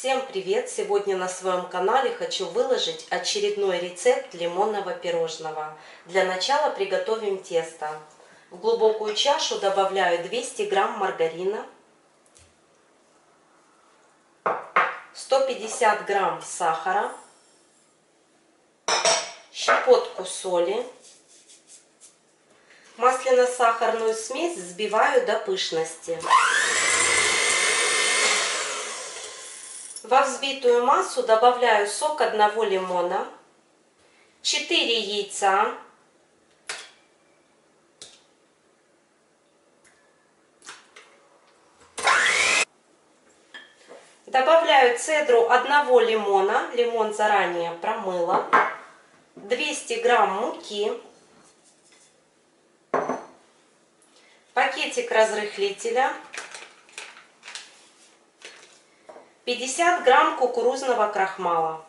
Всем привет! Сегодня на своем канале хочу выложить очередной рецепт лимонного пирожного. Для начала приготовим тесто. В глубокую чашу добавляю 200 грамм маргарина, 150 грамм сахара, щепотку соли, масляно-сахарную смесь взбиваю до пышности. Во взбитую массу добавляю сок одного лимона, 4 яйца, Добавляю цедру одного лимона, лимон заранее промыла, 200 грамм муки, пакетик разрыхлителя, 50 грамм кукурузного крахмала.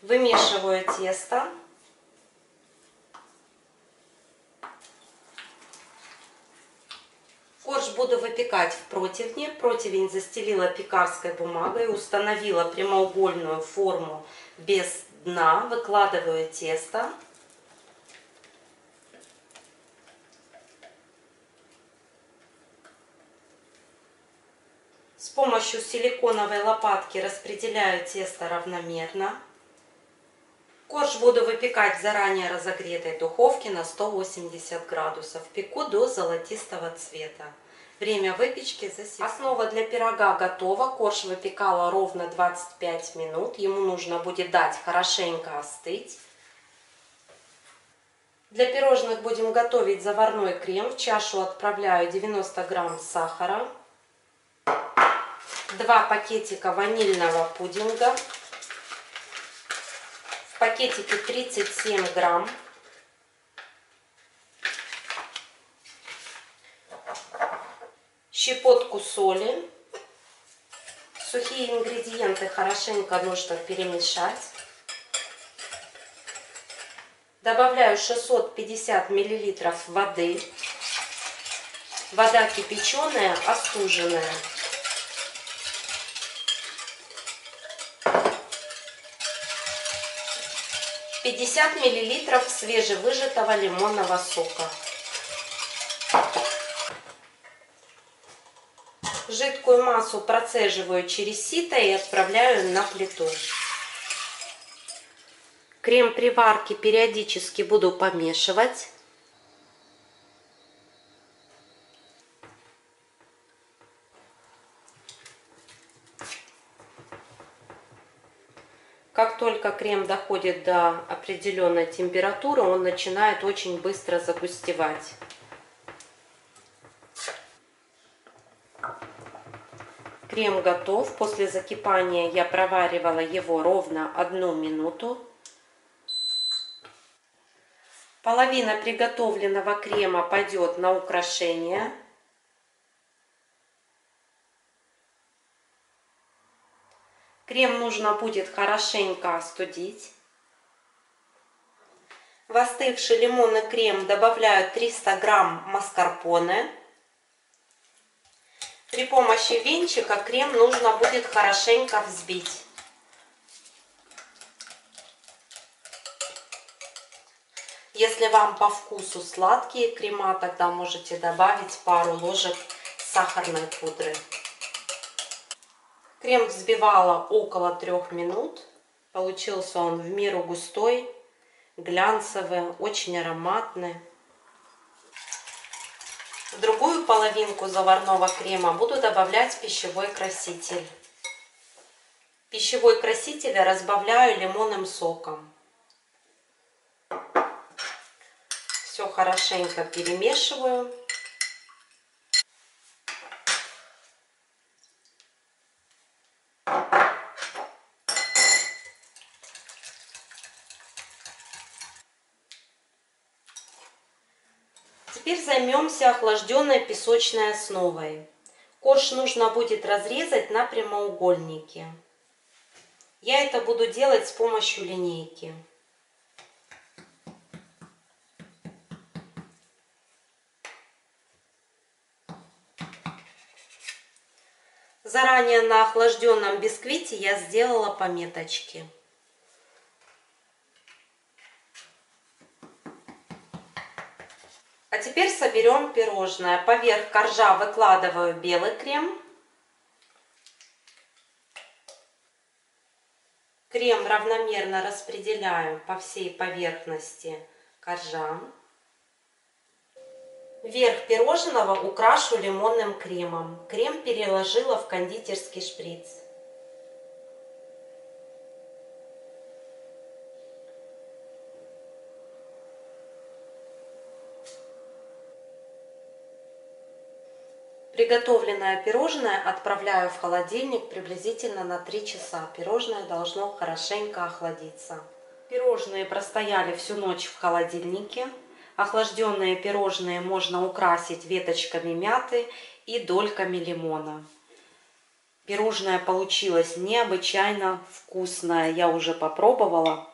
Вымешиваю тесто. Корж буду выпекать в противне. Противень застелила пекарской бумагой, установила прямоугольную форму без дна. Выкладываю тесто. Помощью силиконовой лопатки распределяю тесто равномерно. Корж буду выпекать в заранее разогретой духовке на 180 градусов. Пеку до золотистого цвета. Время выпечки засекречено. Основа для пирога готова. Корж выпекала ровно 25 минут. Ему нужно будет дать хорошенько остыть. Для пирожных будем готовить заварной крем. В чашу отправляю 90 грамм сахара. 2 пакетика ванильного пудинга. В пакетике 37 грамм. Щепотку соли. Сухие ингредиенты хорошенько нужно перемешать. Добавляю 650 миллилитров воды. Вода кипяченая, остуженная. 50 миллилитров свежевыжатого лимонного сока. Жидкую массу процеживаю через сито и отправляю на плиту. Крем при варке периодически буду помешивать. Как только крем доходит до определенной температуры, он начинает очень быстро загустевать. Крем готов. После закипания я проваривала его ровно одну минуту. Половина приготовленного крема пойдет на украшение. Крем нужно будет хорошенько остудить. В остывший лимонный крем добавляю 300 грамм маскарпоне. При помощи венчика крем нужно будет хорошенько взбить. Если вам по вкусу сладкие крема, тогда можете добавить пару ложек сахарной пудры. Крем взбивала около трех минут. Получился он в меру густой, глянцевый, очень ароматный. В другую половинку заварного крема буду добавлять пищевой краситель. Пищевой краситель разбавляю лимонным соком. Все хорошенько перемешиваю. Теперь займемся охлажденной песочной основой. Корж нужно будет разрезать на прямоугольники. Я это буду делать с помощью линейки. Заранее на охлажденном бисквите я сделала пометочки. А теперь соберем пирожное. Поверх коржа выкладываю белый крем. Крем равномерно распределяю по всей поверхности коржа. Верх пирожного украшу лимонным кремом. Крем переложила в кондитерский шприц. Приготовленное пирожное отправляю в холодильник приблизительно на 3 часа. Пирожное должно хорошенько охладиться. Пирожные простояли всю ночь в холодильнике. Охлажденные пирожные можно украсить веточками мяты и дольками лимона. Пирожное получилось необычайно вкусное. Я уже попробовала.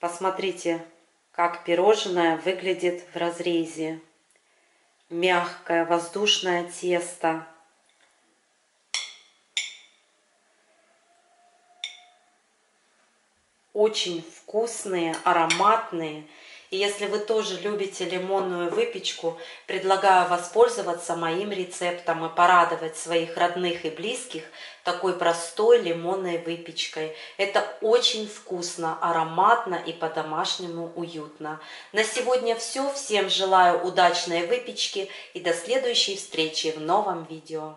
Посмотрите, как пирожное выглядит в разрезе. Мягкое воздушное тесто. Очень вкусные, ароматные. И если вы тоже любите лимонную выпечку, предлагаю воспользоваться моим рецептом и порадовать своих родных и близких такой простой лимонной выпечкой. Это очень вкусно, ароматно и по-домашнему уютно. На сегодня все. Всем желаю удачной выпечки и до следующей встречи в новом видео.